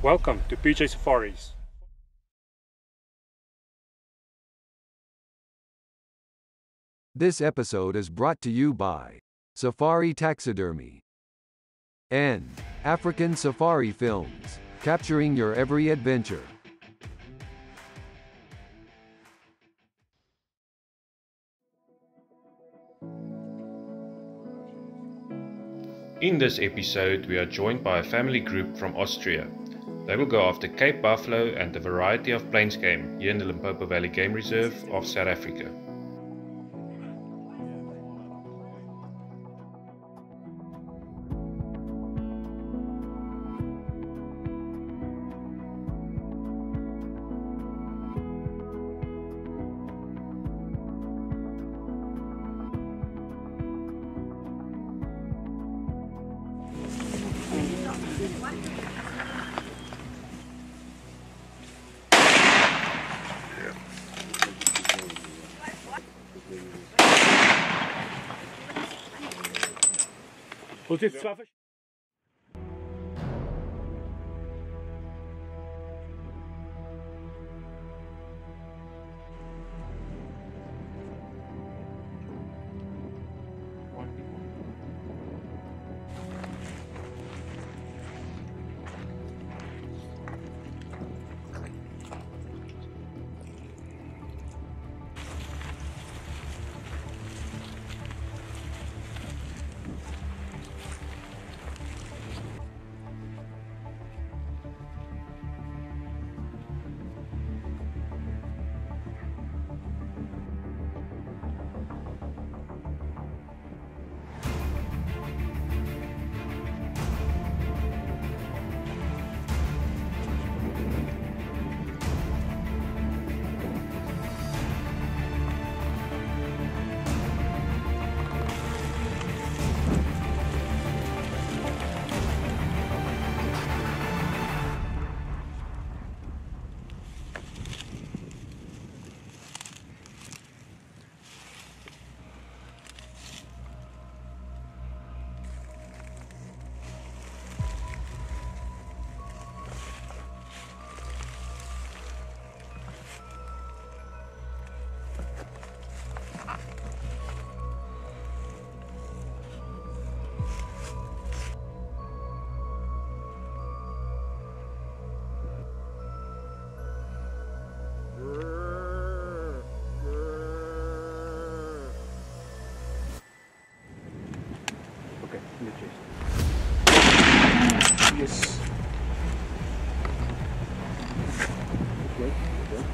Welcome to PJ Safaris. This episode is brought to you by Safari Taxidermy and African Safari Films, capturing your every adventure. In this episode, we are joined by a family group from Austria. They will go after Cape buffalo and a variety of plains game here in the Limpopo Valley Game Reserve of South Africa. Ons het swaffe the chest. Yes. Okay, okay.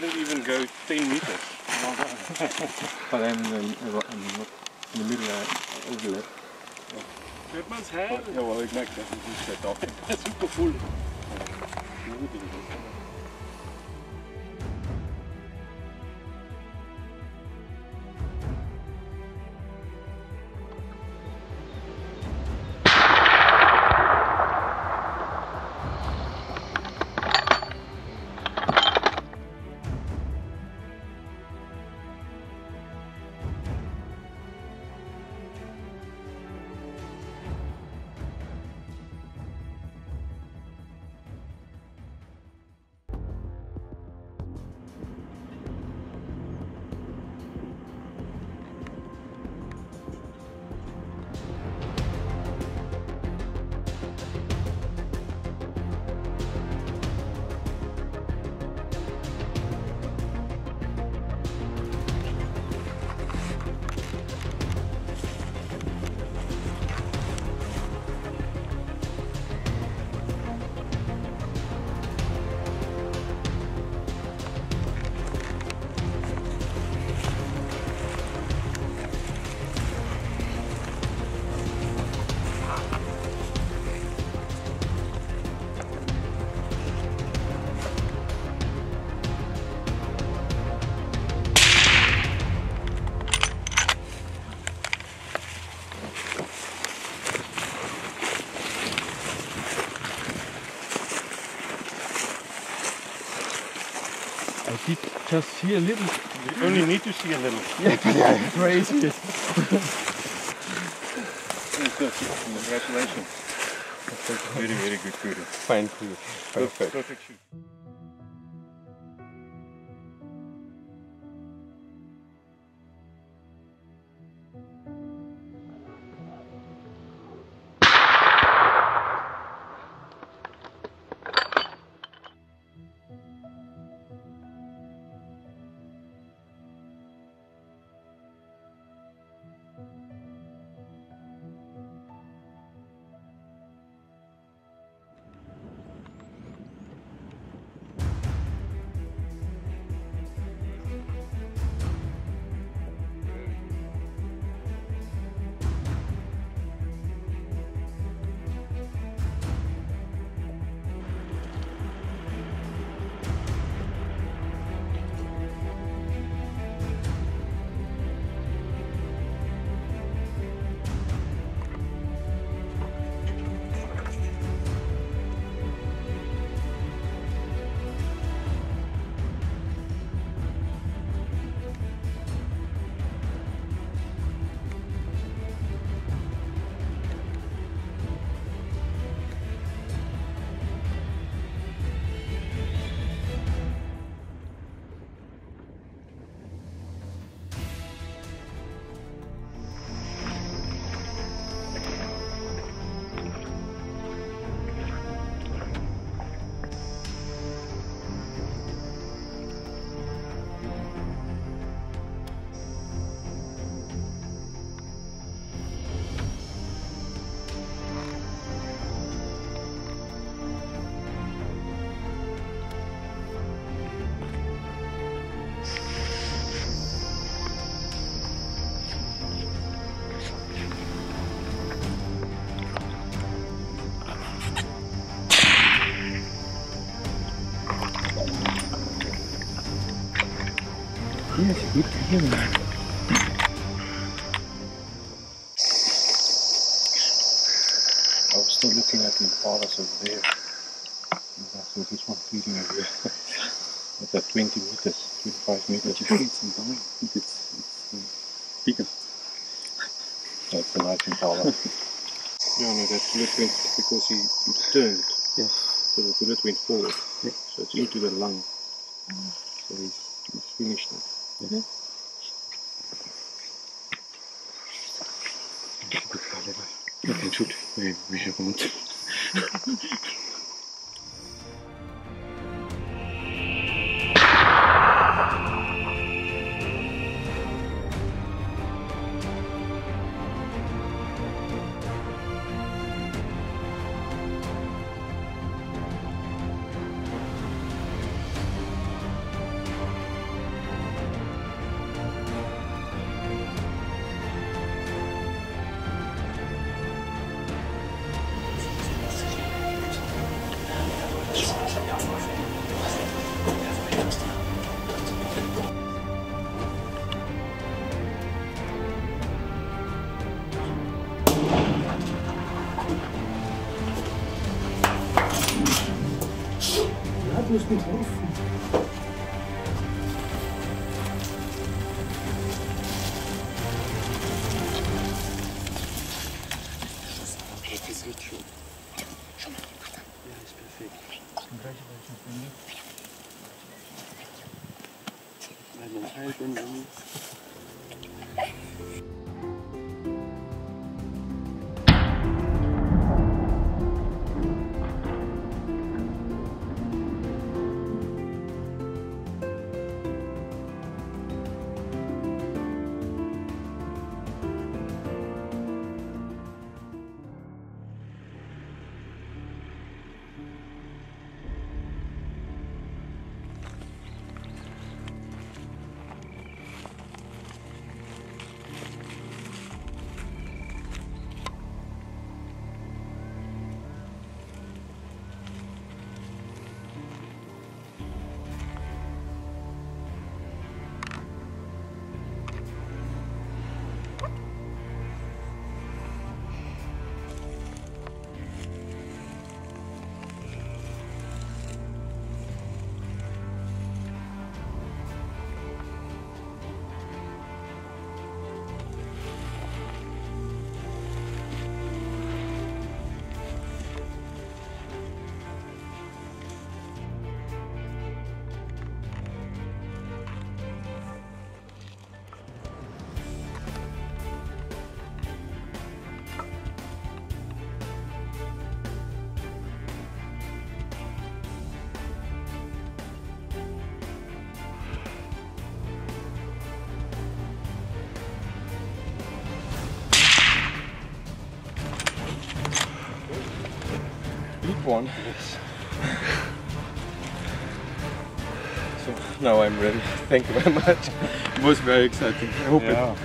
didn't even go 10 meters. but I'm in the, in the middle uh, overlap. Man's well Ja, ik merk merke, dat is. Super cool. Just see a little. You only need to see a little. Yeah, but yeah, crazy. Congratulations. Very, very good kudu. Fine food. Perfect. Perfect shoot. Yes, good feeling. I was still looking at the impalas over there. And I saw this one feeding over there. At that 20 meters, 25 meters. Your feet and I think it's, it's um, bigger. That's a nice impala. yeah, no, that bullet went because he, he turned. Yes. So the bullet went forward. Yeah. So it's into the lung. So he's, he's finished now. Yeah. Good caliber. You can shoot. We, we should want. musst jetzt schon. Schau mal den. Ja, ist perfekt. Dann gleich aber ich noch Weil wir heilt Big one. so now I'm ready. Thank you very much. It was very exciting. I hope Yeah. it.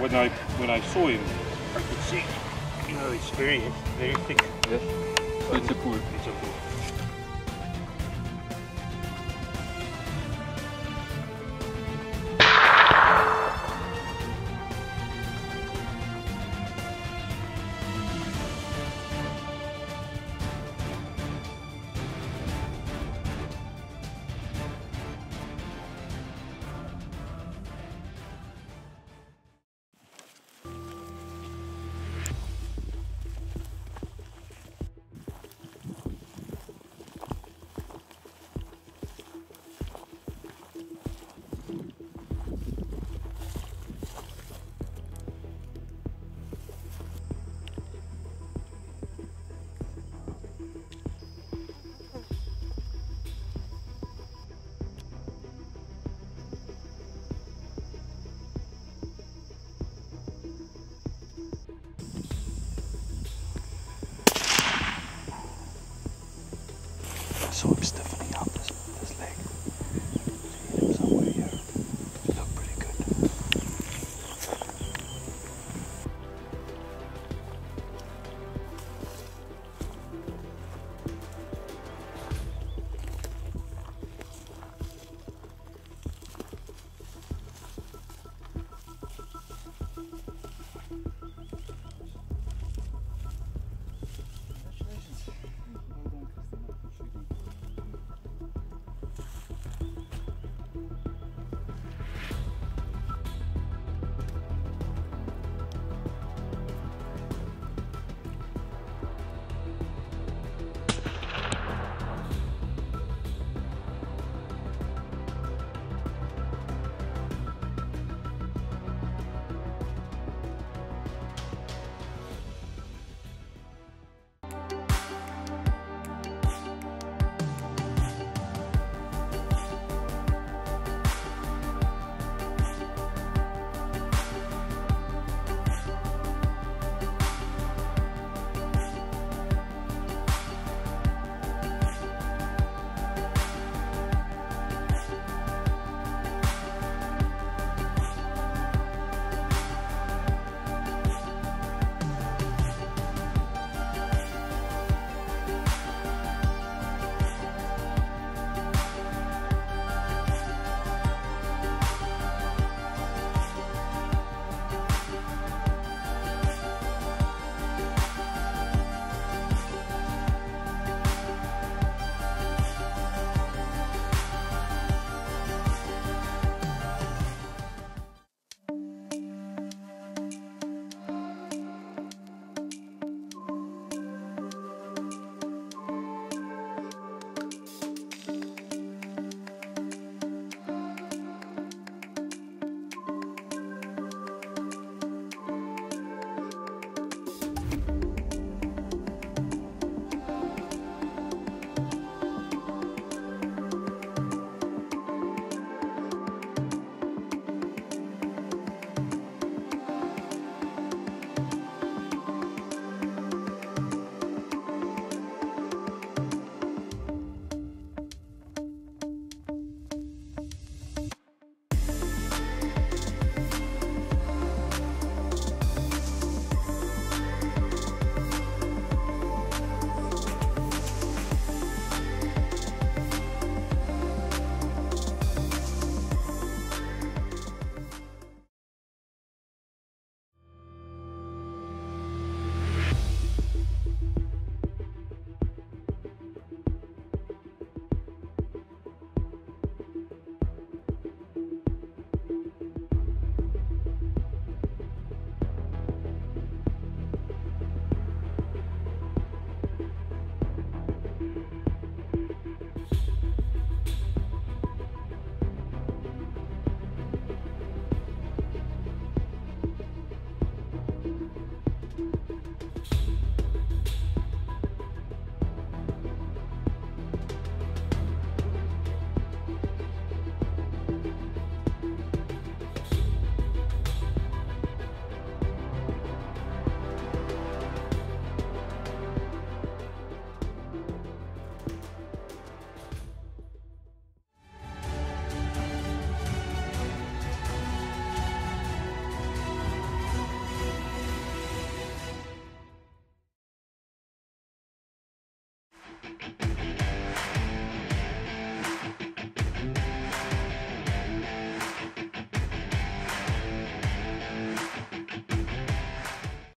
When I when I saw him, I could see. You know, it's very very thick. Yes. It's a pool. It's a bull. So, Stefan.